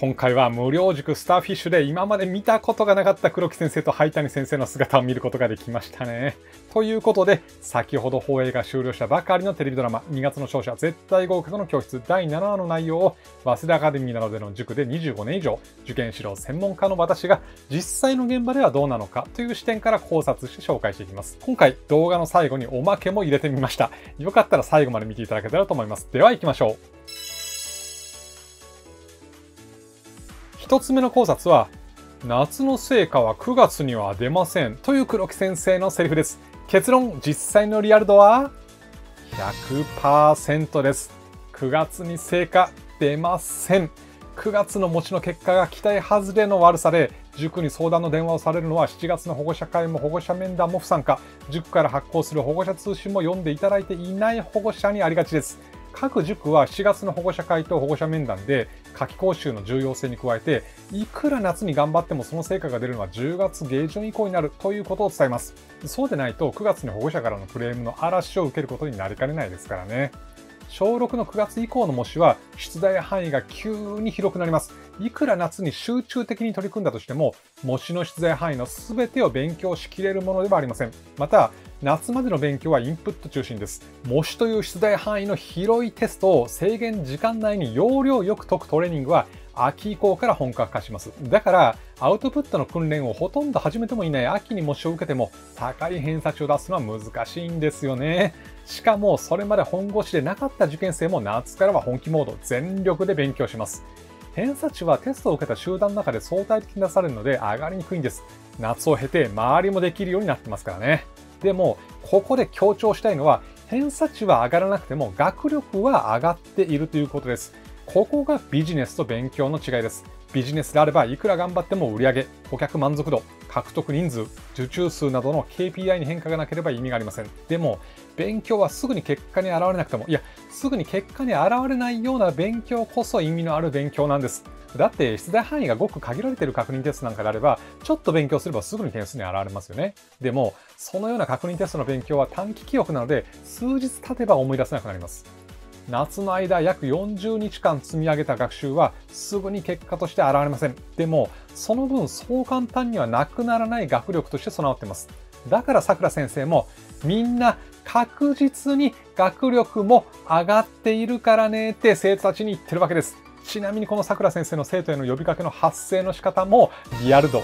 今回は無料塾スターフィッシュで今まで見たことがなかった黒木先生と灰谷先生の姿を見ることができましたね。ということで、先ほど放映が終了したばかりのテレビドラマ2月の勝者絶対合格の教室第7話の内容を早稲田アカデミーなどでの塾で25年以上受験指導専門家の私が実際の現場ではどうなのかという視点から考察して紹介していきます。今回動画の最後におまけも入れてみました。よかったら最後まで見ていただけたらと思います。では行きましょう。一つ目の考察は、夏の成果は9月には出ませんという黒木先生のセリフです。結論、実際のリアル度は？100%です。9月に成果出ません。9月の持ちの結果が期待外れの悪さで、塾に相談の電話をされるのは7月の保護者会も保護者面談も不参加、塾から発行する保護者通信も読んでいただいていない保護者にありがちです。各塾は7月の保護者会と保護者面談で夏季講習の重要性に加えていくら夏に頑張ってもその成果が出るのは10月下旬以降になるということを伝えますそうでないと9月に保護者からのクレームの嵐を受けることになりかねないですからね小6の9月以降の模試は出題範囲が急に広くなります。いくら夏に集中的に取り組んだとしても、模試の出題範囲の全てを勉強しきれるものではありません。また、夏までの勉強はインプット中心です。模試という出題範囲の広いテストを制限時間内に要領よく解くトレーニングは秋以降から本格化します。だから、アウトプットの訓練をほとんど始めてもいない秋に模試を受けても、高い偏差値を出すのは難しいんですよね。しかも、それまで本腰でなかった受験生も夏からは本気モード、全力で勉強します。偏差値はテストを受けた集団の中で相対的に出されるので上がりにくいんです。夏を経て周りもできるようになってますからね。でも、ここで強調したいのは、偏差値は上がらなくても学力は上がっているということです。ここがビジネスと勉強の違いです。ビジネスであればいくら頑張っても売上、顧客満足度、獲得人数、受注数などの KPI に変化がなければ意味がありません。でも、勉強はすぐに結果に現れなくても、いや、すぐに結果に現れないような勉強こそ意味のある勉強なんです。だって出題範囲がごく限られている確認テストなんかであれば、ちょっと勉強すればすぐに点数に現れますよね。でも、そのような確認テストの勉強は短期記憶なので、数日経てば思い出せなくなります。夏の間約40日間積み上げた学習はすぐに結果として現れません。でも、その分そう簡単にはなくならない学力として備わっています。だからさくら先生もみんな確実に学力も上がっているからねって生徒たちに言ってるわけです。ちなみにこのさくら先生の生徒への呼びかけの発声の仕方もリアル度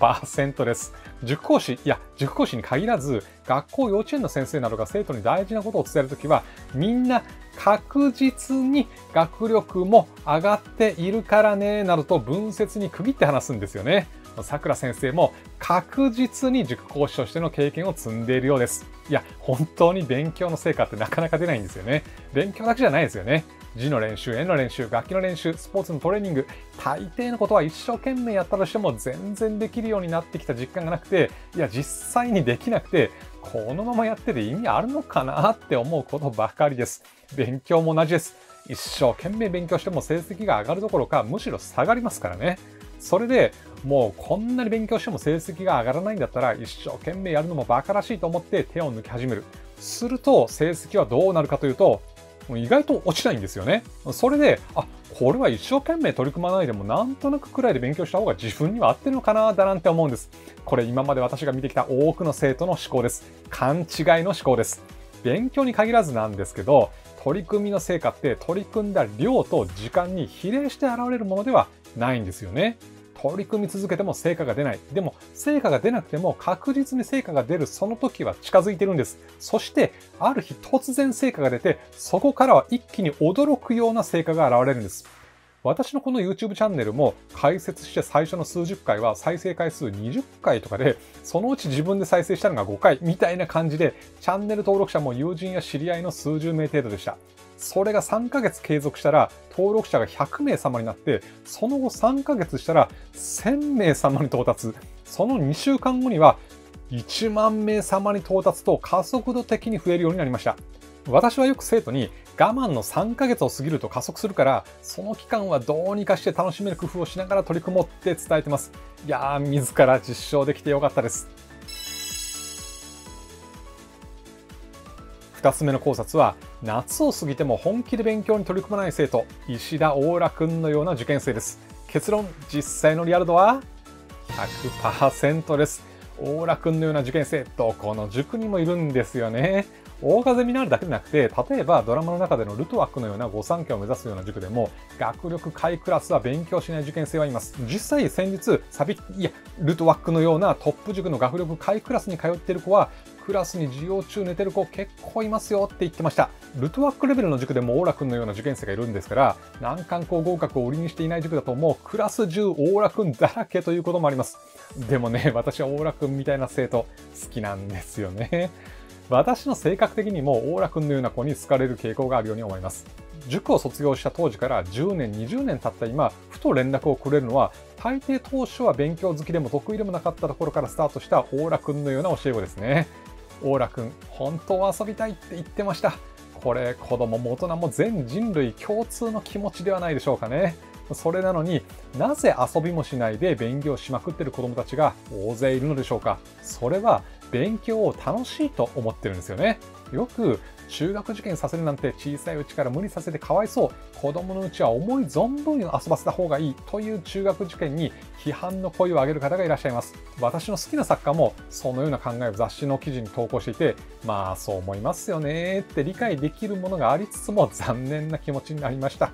100%です。塾講師、いや、塾講師に限らず、学校幼稚園の先生などが生徒に大事なことを伝えるときは、みんな確実に学力も上がっているからね、などと分節に区切って話すんですよね。さくら先生も確実に塾講師としての経験を積んでいるようです。いや、本当に勉強の成果ってなかなか出ないんですよね。勉強だけじゃないですよね。字の練習、絵の練習、楽器の練習、スポーツのトレーニング、大抵のことは一生懸命やったとしても全然できるようになってきた実感がなくて、いや、実際にできなくて、このままやってて意味あるのかなって思うことばかりです。勉強も同じです。一生懸命勉強しても成績が上がるどころか、むしろ下がりますからね。それでもうこんなに勉強しても成績が上がらないんだったら一生懸命やるのも馬鹿らしいと思って手を抜き始める。すると成績はどうなるかというと意外と落ちないんですよね。それで、あ、これは一生懸命取り組まないでもなんとなくくらいで勉強した方が自分には合ってるのかなだなんて思うんです。これ今まで私が見てきた多くの生徒の思考です。勘違いの思考です。勉強に限らずなんですけど、取り組みの成果って取り組んだ量と時間に比例して現れるものではないんですよね。取り組み続けても成果が出ない。でも、成果が出なくても確実に成果が出るその時は近づいてるんです。そして、ある日突然成果が出て、そこからは一気に驚くような成果が現れるんです。私のこの YouTube チャンネルも解説して最初の数十回は再生回数20回とかで、そのうち自分で再生したのが5回みたいな感じで、チャンネル登録者も友人や知り合いの数十名程度でした。それが3ヶ月継続したら登録者が100名様になって、その後3ヶ月したら1000名様に到達。その2週間後には1万名様に到達と加速度的に増えるようになりました。私はよく生徒に我慢の3ヶ月を過ぎると加速するから、その期間はどうにかして楽しめる工夫をしながら取り組もうって伝えてます。いやー、自ら実証できてよかったです。2つ目の考察は、夏を過ぎても本気で勉強に取り組まない生徒、石田大良くんのような受験生です。結論、実際のリアル度は100%です。大楽君のような受験生、どこの塾にもいるんですよね。大風になるだけでなくて、例えばドラマの中でのルトワックのような御三家を目指すような塾でも、学力下位クラスは勉強しない受験生はいます。実際先日、サビ、いや、ルトワックのようなトップ塾の学力下位クラスに通っている子は、クラスに授業中寝てる子結構いますよって言ってました。ルトワックレベルの塾でもオーラ君のような受験生がいるんですから、難関校合格を売りにしていない塾だともうクラス中オーラ君だらけということもあります。でもね、私はオーラ君みたいな生徒好きなんですよね。私の性格的にもオーラ君のような子に好かれる傾向があるように思います。塾を卒業した当時から10年、20年経った今、ふと連絡をくれるのは、大抵当初は勉強好きでも得意でもなかったところからスタートしたオーラ君のような教え子ですね。オーラ君、本当は遊びたいって言ってました。これ、子供も大人も全人類共通の気持ちではないでしょうかね。それなのになぜ遊びもしないで勉強しまくってる子どもたちが大勢いるのでしょうか？それは勉強を楽しいと思ってるんですよね。よく中学受験させるなんて小さいうちから無理させてかわいそう子供のうちは思い存分遊ばせた方がいいという中学受験に批判の声を上げる方がいらっしゃいます。私の好きな作家もそのような考えを雑誌の記事に投稿していてまあそう思いますよねって理解できるものがありつつも残念な気持ちになりました。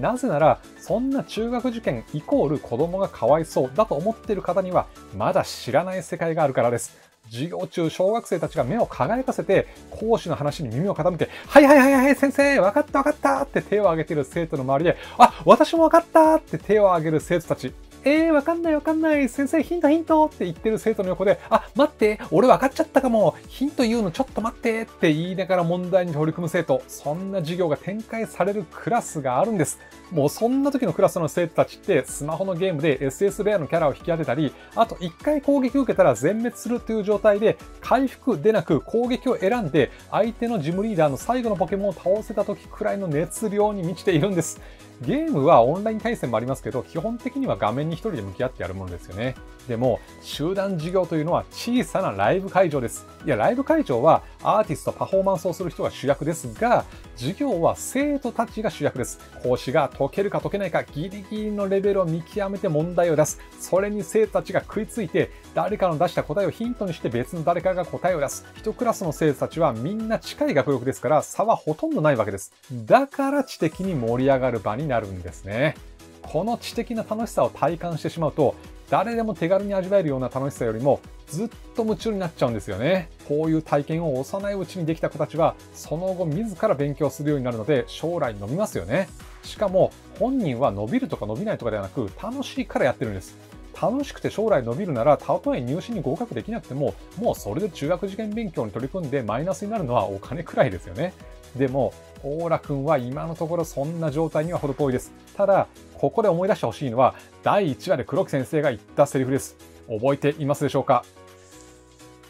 なぜならそんな中学受験イコール子供がかわいそうだと思っている方にはまだ知らない世界があるからです。授業中、小学生たちが目を輝かせて、講師の話に耳を傾け、はいはいはいはい、先生、分かった分かったって手を挙げている生徒の周りで、あ、私も分かったって手を挙げる生徒たち。えー、わかんないわかんない。先生、ヒントヒントって言ってる生徒の横で、あ、待って、俺分かっちゃったかも。ヒント言うのちょっと待ってって言いながら問題に取り組む生徒。そんな授業が展開されるクラスがあるんです。もうそんな時のクラスの生徒たちってスマホのゲームで SS ベアのキャラを引き当てたり、あと一回攻撃を受けたら全滅するという状態で回復でなく攻撃を選んで相手のジムリーダーの最後のポケモンを倒せた時くらいの熱量に満ちているんです。ゲームはオンライン対戦もありますけど、基本的には画面に一人で向き合ってやるものですよね。でも、集団授業というのは小さなライブ会場です。いや、ライブ会場はアーティスト、パフォーマンスをする人が主役ですが、授業は生徒たちが主役です。講師が解けるか解けないかギリギリのレベルを見極めて問題を出す。それに生徒たちが食いついて、誰かの出した答えをヒントにして別の誰かが答えを出す。一クラスの生徒たちはみんな近い学力ですから差はほとんどないわけです。だから知的に盛り上がる場になるんですね。この知的な楽しさを体感してしまうと、誰でも手軽に味わえるような楽しさよりもずっと夢中になっちゃうんですよね。こういう体験を幼いうちにできた子たちは、その後自ら勉強するようになるので、将来伸びますよね。しかも、本人は伸びるとか伸びないとかではなく、楽しいからやってるんです。楽しくて将来伸びるなら、たとえ入試に合格できなくても、もうそれで中学受験勉強に取り組んでマイナスになるのはお金くらいですよね。でも、オーラ君は今のところそんな状態には程遠いです。ただ、ここで思い出してほしいのは、第1話で黒木先生が言ったセリフです。覚えていますでしょうか？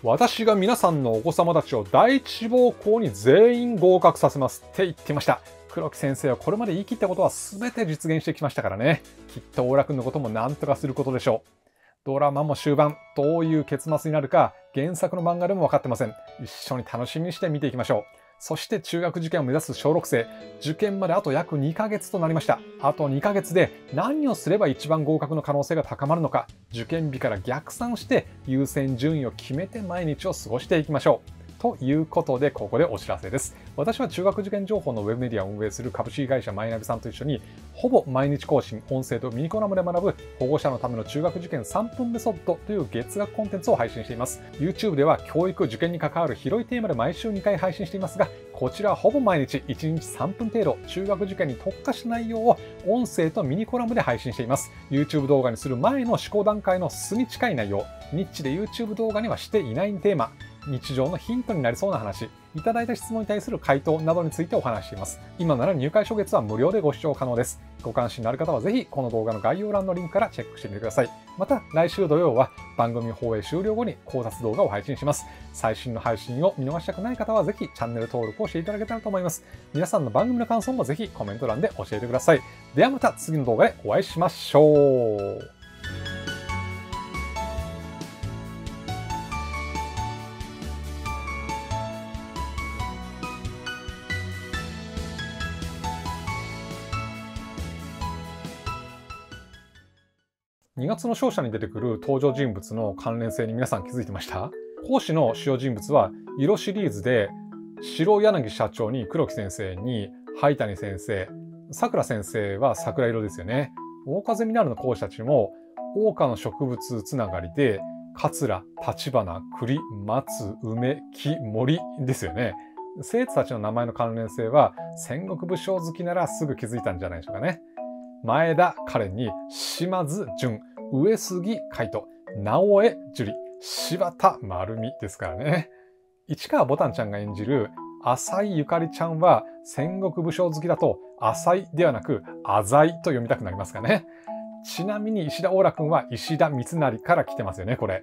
私が皆さんのお子様たちを第一志望校に全員合格させますって言ってました。黒木先生はこれまで言い切ったことは全て実現してきましたからね。きっとオーラ君のことも何とかすることでしょう。ドラマも終盤、どういう結末になるか、原作の漫画でも分かってません。一緒に楽しみにして見ていきましょう。そして中学受験を目指す小6生、受験まであと約2ヶ月となりました。あと2ヶ月で何をすれば一番合格の可能性が高まるのか、受験日から逆算して優先順位を決めて毎日を過ごしていきましょう。ということで、ここでお知らせです。私は中学受験情報のウェブメディアを運営する株式会社マイナビさんと一緒に、ほぼ毎日更新、音声とミニコラムで学ぶ保護者のための中学受験3分メソッドという月額コンテンツを配信しています。YouTube では教育受験に関わる広いテーマで毎週2回配信していますが、こちらはほぼ毎日1日3分程度、中学受験に特化した内容を音声とミニコラムで配信しています。YouTube 動画にする前の思考段階の素に近い内容、ニッチで YouTube 動画にはしていないテーマ、日常のヒントになりそうな話、いただいた質問に対する回答などについてお話しています。今なら入会初月は無料でご視聴可能です。ご関心のある方はぜひこの動画の概要欄のリンクからチェックしてみてください。また来週土曜は番組放映終了後に考察動画を配信します。最新の配信を見逃したくない方はぜひチャンネル登録をしていただけたらと思います。皆さんの番組の感想もぜひコメント欄で教えてください。ではまた次の動画でお会いしましょう。月の勝者に出てくる登場人物の関連性に皆さん気づいてました？講師の主要人物は色シリーズで白柳社長に黒木先生に灰谷先生さくら先生は桜色ですよね。大風ミナルの講師たちも桜花の植物つながりで桂立花栗松梅木森ですよね。生徒たちの名前の関連性は戦国武将好きならすぐ気づいたんじゃないでしょうかね。前田カレンに島津淳上杉海斗直江樹里柴田丸美ですからね市川ぼたんちゃんが演じる浅井ゆかりちゃんは戦国武将好きだと浅井ではなく浅井と読みたくなりますかね。ちなみに石田オーラ君は石田三成から来てますよね、これ。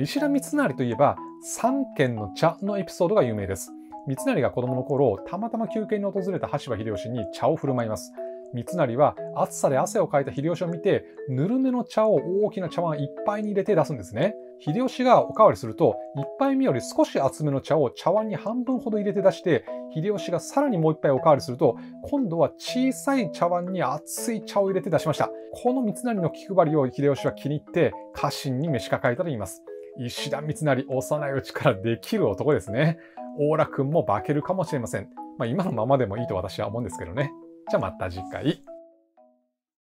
石田三成といえば三軒の茶のエピソードが有名です。三成が子供の頃、たまたま休憩に訪れた羽柴秀吉に茶を振る舞います。三成は暑さで汗をかいた秀吉を見て、ぬるめの茶を大きな茶碗いっぱいに入れて出すんですね。秀吉がおかわりすると、一杯目より少し厚めの茶を茶碗に半分ほど入れて出して、秀吉がさらにもう一杯おかわりすると、今度は小さい茶碗に熱い茶を入れて出しました。この三成の気配りを秀吉は気に入って、家臣に召し抱えたと言います。石田三成、幼いうちからできる男ですね。大楽君も化けるかもしれません。まあ、今のままでもいいと私は思うんですけどね。じゃあまた次回。